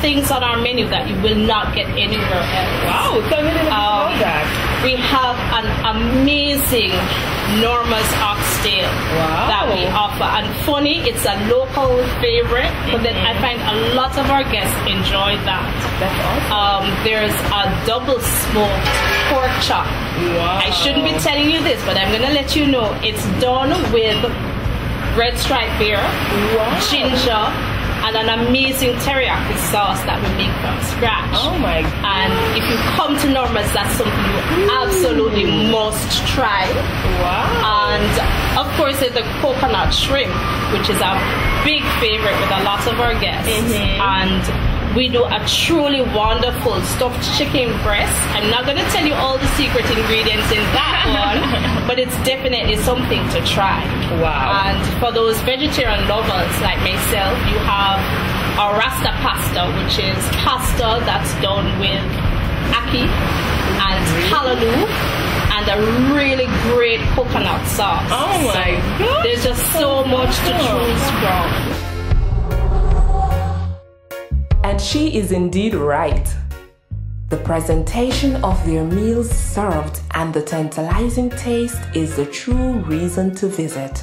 things on our menu that you will not get anywhere else. Wow, tell me um, that. We have an amazing Norma's oxtail wow. that we offer. And funny, it's a local favorite, but then I find a lot of our guests enjoy that. That's awesome. Um, there's a double smoked pork chop. Wow. I shouldn't be telling you this, but I'm gonna let you know it's done with red stripe beer, wow. ginger, and an amazing teriyaki sauce that we make from scratch. Oh my God. And if you come to Norma's, that's something you absolutely must try. Wow. And of course, there's the coconut shrimp, which is a big favorite with a lot of our guests. Mm-hmm. And we do a truly wonderful stuffed chicken breast. I'm not going to tell you all the secret ingredients in that one, but it's definitely something to try. Wow. And for those vegetarian lovers like myself, you have our rasta pasta, which is pasta that's done with ackee and callaloo and a really great coconut sauce. Oh my so god! There's just so, so much to choose from. She is indeed right. The presentation of their meals served and the tantalizing taste is the true reason to visit.